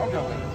I'll go.